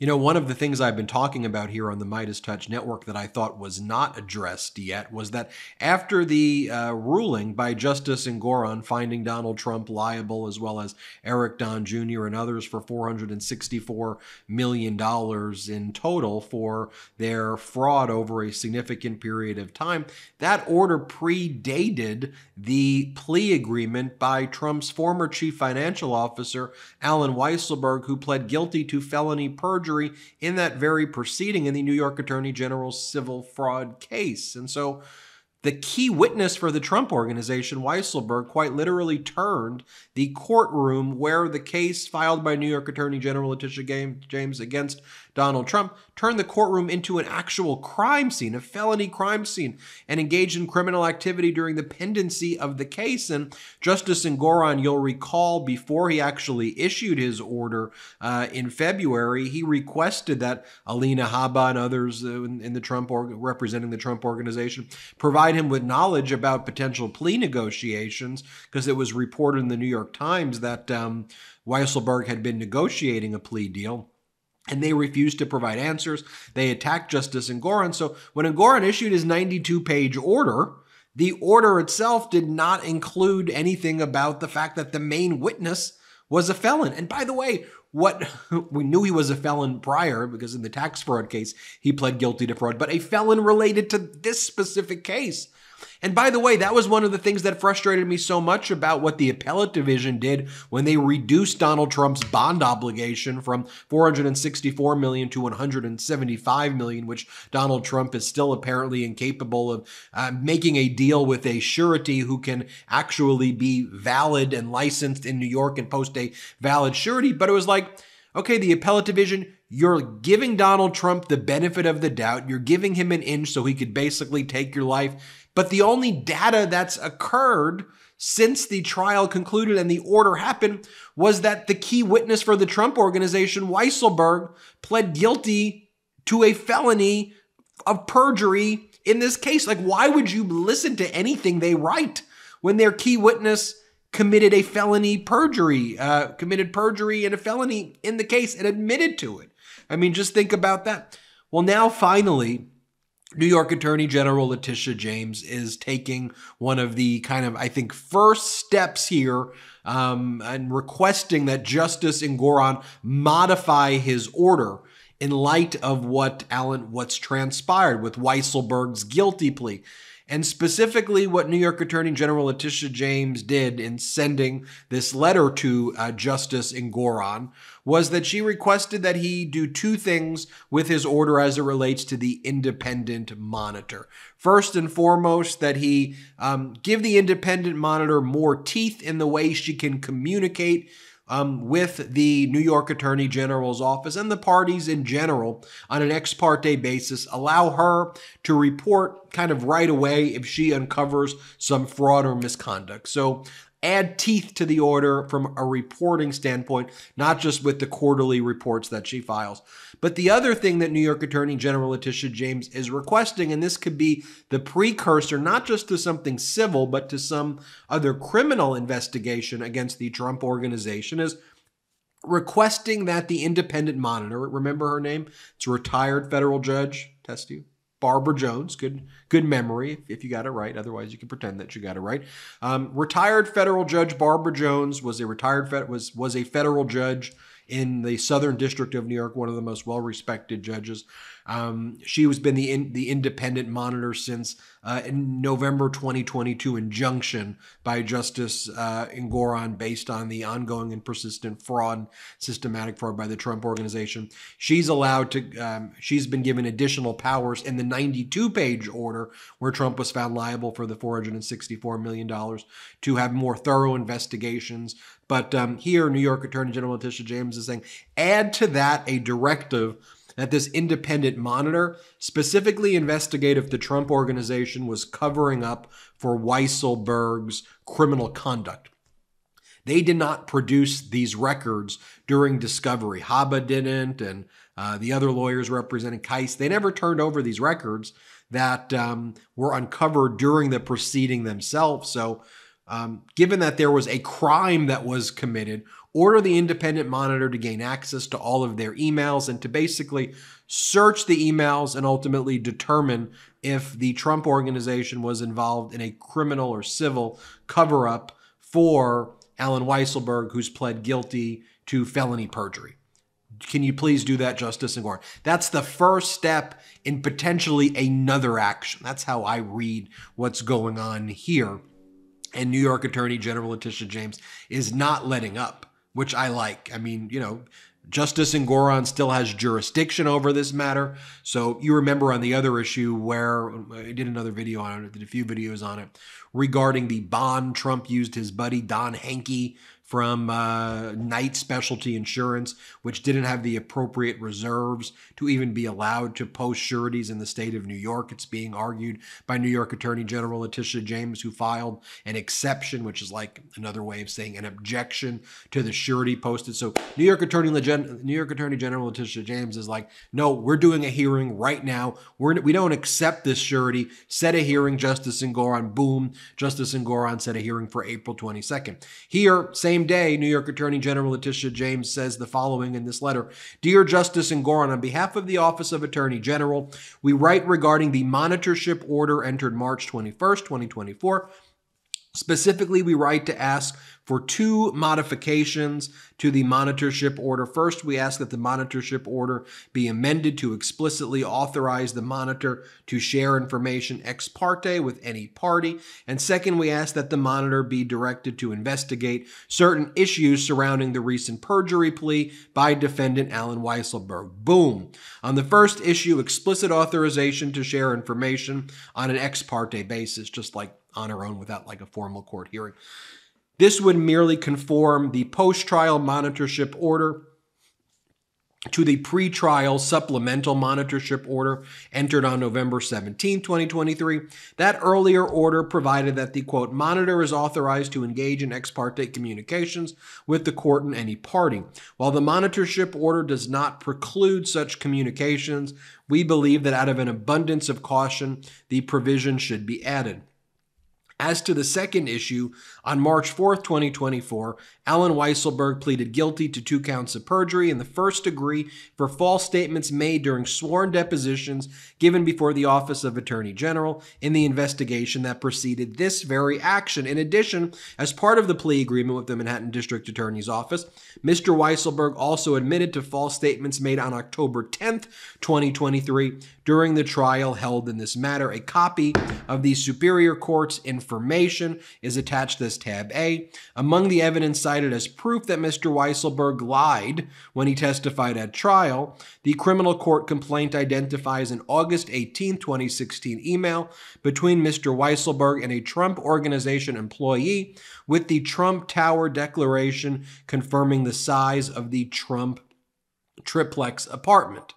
You know, one of the things I've been talking about here on the Meidas Touch network that I thought was not addressed yet was that after the uh, ruling by Justice Engoron finding Donald Trump liable, as well as Eric Don Jr. and others, for $464 million in total for their fraud over a significant period of time, that order predated the plea agreement by Trump's former chief financial officer, Allen Weisselberg, who pled guilty to felony perjury perjury in that very proceeding in the New York Attorney General's civil fraud case. And so the key witness for the Trump organization, Weisselberg, quite literally turned the courtroom where the case filed by New York Attorney General Letitia James against Donald Trump turned the courtroom into an actual crime scene, a felony crime scene, and engaged in criminal activity during the pendency of the case. And Justice Engoron, you'll recall, before he actually issued his order uh, in February, he requested that Alina Habba and others in, in the Trump representing the Trump organization provide him with knowledge about potential plea negotiations because it was reported in the New York Times that um, Weisselberg had been negotiating a plea deal and they refused to provide answers. They attacked Justice Engoron. So when Engoron issued his 92 page order, the order itself did not include anything about the fact that the main witness was a felon. And by the way, what we knew he was a felon prior because in the tax fraud case, he pled guilty to fraud, but a felon related to this specific case. And by the way, that was one of the things that frustrated me so much about what the appellate division did when they reduced Donald Trump's bond obligation from 464 million to 175 million, which Donald Trump is still apparently incapable of uh, making a deal with a surety who can actually be valid and licensed in New York and post a valid surety. But it was like, okay, the appellate division, you're giving Donald Trump the benefit of the doubt. You're giving him an inch so he could basically take your life. But the only data that's occurred since the trial concluded and the order happened was that the key witness for the Trump organization, Weisselberg, pled guilty to a felony of perjury in this case. Like, why would you listen to anything they write when their key witness committed a felony perjury, uh, committed perjury and a felony in the case and admitted to it? I mean, just think about that. Well, now finally, New York Attorney General Letitia James is taking one of the kind of, I think, first steps here um, and requesting that Justice Engoron modify his order in light of what Allen what's transpired with Weisselberg's guilty plea. And specifically, what New York Attorney General Letitia James did in sending this letter to uh, Justice Engoron was that she requested that he do two things with his order as it relates to the independent monitor. First and foremost, that he um, give the independent monitor more teeth in the way she can communicate um, with the New York Attorney General's office and the parties in general on an ex parte basis, allow her to report kind of right away if she uncovers some fraud or misconduct. So add teeth to the order from a reporting standpoint, not just with the quarterly reports that she files. But the other thing that New York Attorney General Letitia James is requesting, and this could be the precursor not just to something civil, but to some other criminal investigation against the Trump organization, is requesting that the independent monitor, remember her name? It's a retired federal judge, test you. Barbara Jones, good good memory if you got it right. Otherwise, you can pretend that you got it right. Um, retired federal judge Barbara Jones was a retired was was a federal judge in the Southern District of New York, one of the most well respected judges. Um, she has been the in, the independent monitor since uh, in November 2022 injunction by Justice uh, Engoron based on the ongoing and persistent fraud, systematic fraud by the Trump organization. She's allowed to. Um, she's been given additional powers in the 92 page order where Trump was found liable for the 464 million dollars to have more thorough investigations. But um, here, New York Attorney General Letitia James is saying add to that a directive that this independent monitor specifically investigate if the Trump organization was covering up for Weisselberg's criminal conduct. They did not produce these records during discovery. Habba didn't, and uh, the other lawyers representing Kise, they never turned over these records that um, were uncovered during the proceeding themselves. So, um, given that there was a crime that was committed, order the independent monitor to gain access to all of their emails and to basically search the emails and ultimately determine if the Trump organization was involved in a criminal or civil cover up for Allen Weisselberg, who's pled guilty to felony perjury. Can you please do that, Justice Engoron? That's the first step in potentially another action. That's how I read what's going on here. And New York Attorney General Letitia James is not letting up, which I like. I mean, you know, Justice Engoron still has jurisdiction over this matter. So you remember on the other issue where I did another video on it, did a few videos on it regarding the bond Trump used his buddy Don Hankey from uh, Knight Specialty Insurance, which didn't have the appropriate reserves to even be allowed to post sureties in the state of New York. It's being argued by New York Attorney General Letitia James, who filed an exception, which is like another way of saying an objection to the surety posted. So New York Attorney New York Attorney General Letitia James is like, no, we're doing a hearing right now. We're we don't accept this surety. Set a hearing, Justice Engoron. Boom, Justice Engoron set a hearing for April 22nd. Here, same day, New York Attorney General Letitia James says the following in this letter Dear Justice Engoron, on behalf of the Office of Attorney General, we write regarding the monitorship order entered March 21st, 2024. Specifically, we write to ask for two modifications to the monitorship order. First, we ask that the monitorship order be amended to explicitly authorize the monitor to share information ex parte with any party. And second, we ask that the monitor be directed to investigate certain issues surrounding the recent perjury plea by defendant Allen Weisselberg. Boom. On the first issue, explicit authorization to share information on an ex parte basis, just like on our own without like a formal court hearing. This would merely conform the post trial monitorship order to the pre-trial supplemental monitorship order entered on November 17, 2023. That earlier order provided that the quote monitor is authorized to engage in ex parte communications with the court and any party. While the monitorship order does not preclude such communications, we believe that out of an abundance of caution, the provision should be added. As to the second issue, on March 4th, 2024, Allen Weisselberg pleaded guilty to two counts of perjury in the first degree for false statements made during sworn depositions given before the Office of Attorney General in the investigation that preceded this very action. In addition, as part of the plea agreement with the Manhattan District Attorney's Office, Mr. Weisselberg also admitted to false statements made on October 10th, 2023, during the trial held in this matter. A copy of the Superior Court's information is attached This tab A. Among the evidence cited as proof that Mr. Weisselberg lied when he testified at trial, the criminal court complaint identifies an August 18, 2016 email between Mr. Weisselberg and a Trump Organization employee with the Trump Tower Declaration confirming the size of the Trump triplex apartment.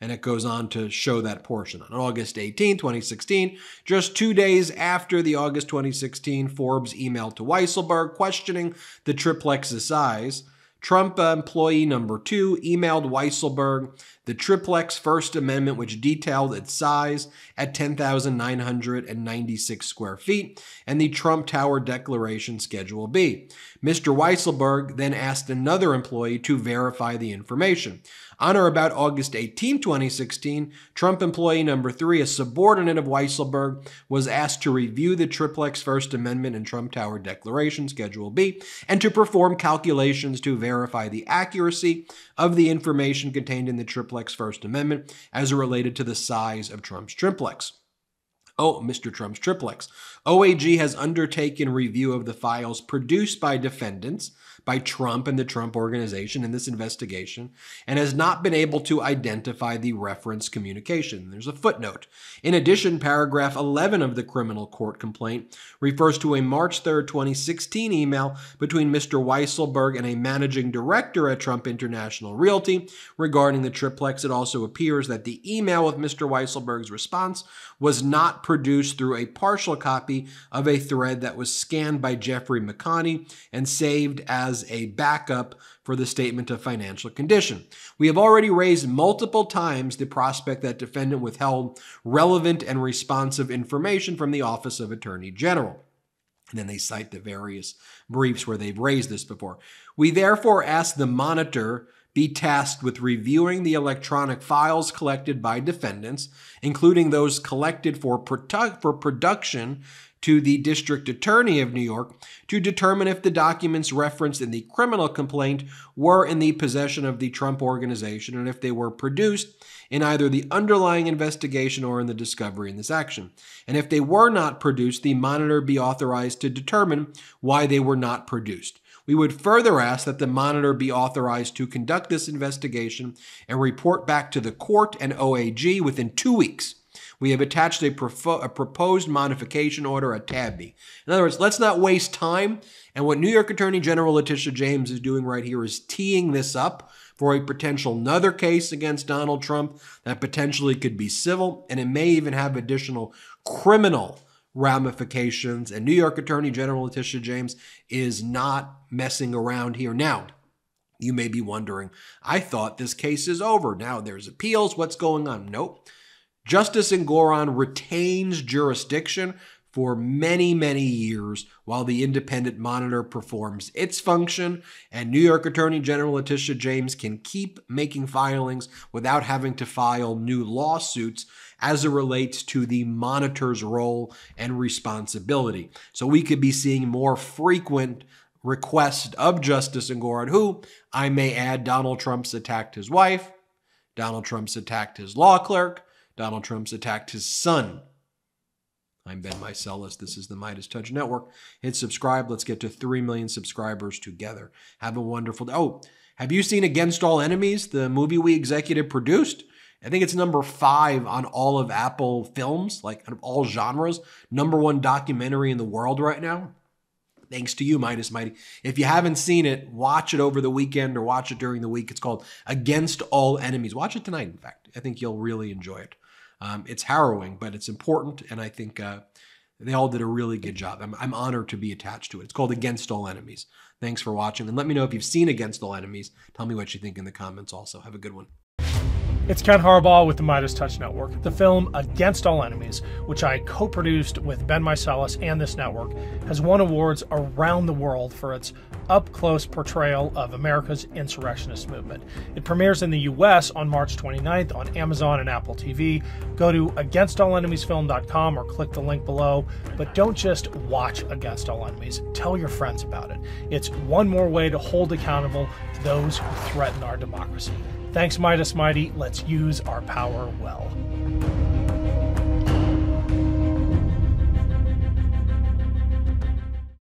And it goes on to show that portion. On August 18, 2016, just two days after the August 2016 Forbes email to Weisselberg questioning the triplex's size, Trump employee number two emailed Weisselberg the triplex First Amendment, which detailed its size at 10,996 square feet, and the Trump Tower Declaration Schedule B. Mr. Weisselberg then asked another employee to verify the information. On or about August 18, 2016, Trump employee number three, a subordinate of Weisselberg, was asked to review the triplex First Amendment and Trump Tower Declaration, Schedule B, and to perform calculations to verify the accuracy of the information contained in the triplex First Amendment as related to the size of Trump's triplex. Oh, Mr. Trump's triplex. OAG has undertaken review of the files produced by defendants by Trump and the Trump organization in this investigation and has not been able to identify the reference communication. There's a footnote. In addition, paragraph 11 of the criminal court complaint refers to a March 3, 2016 email between Mr. Weisselberg and a managing director at Trump International Realty regarding the triplex. It also appears that the email with Mr. Weisselberg's response was not produced through a partial copy of a thread that was scanned by Jeffrey McConney and saved as a backup for the statement of financial condition. We have already raised multiple times the prospect that defendant withheld relevant and responsive information from the Office of Attorney General. And then they cite the various briefs where they've raised this before. We therefore ask the monitor be tasked with reviewing the electronic files collected by defendants, including those collected for, produ- for production to the District Attorney of New York to determine if the documents referenced in the criminal complaint were in the possession of the Trump organization and if they were produced in either the underlying investigation or in the discovery in this action. And if they were not produced, the monitor be authorized to determine why they were not produced. We would further ask that the monitor be authorized to conduct this investigation and report back to the court and OAG within two weeks we have attached a, a proposed modification order, a tab B. In other words, let's not waste time. And what New York Attorney General Letitia James is doing right here is teeing this up for a potential another case against Donald Trump that potentially could be civil, and it may even have additional criminal ramifications. And New York Attorney General Letitia James is not messing around here. Now, you may be wondering, I thought this case is over. Now there's appeals. What's going on? Nope. Justice Engoron retains jurisdiction for many, many years while the independent monitor performs its function, and New York Attorney General Letitia James can keep making filings without having to file new lawsuits as it relates to the monitor's role and responsibility. So we could be seeing more frequent requests of Justice Engoron, who, I may add, Donald Trump's attacked his wife, Donald Trump's attacked his law clerk, Donald Trump's attacked his son. I'm Ben Meiselas. This is the Meidas Touch Network. Hit subscribe. Let's get to 3 million subscribers together. Have a wonderful day. Oh, have you seen Against All Enemies, the movie we executive produced? I think it's number five on all of Apple films, like of all genres. Number one documentary in the world right now. Thanks to you, Meidas Mighty. If you haven't seen it, watch it over the weekend or watch it during the week. It's called Against All Enemies. Watch it tonight, in fact. I think you'll really enjoy it. Um, it's harrowing, but it's important, and I think uh, they all did a really good job. I'm, I'm honored to be attached to it. It's called Against All Enemies. Thanks for watching, and let me know if you've seen Against All Enemies. Tell me what you think in the comments also. Have a good one. It's Ken Harbaugh with the Meidas Touch Network. The film Against All Enemies, which I co produced with Ben Meiselas and this network, has won awards around the world for its up close portrayal of America's insurrectionist movement. It premieres in the US on March 29th on Amazon and Apple TV. Go to againstallenemiesfilm.com or click the link below. But don't just watch Against All Enemies, tell your friends about it. It's one more way to hold accountable those who threaten our democracy. Thanks, Meidas Mighty. Let's use our power well.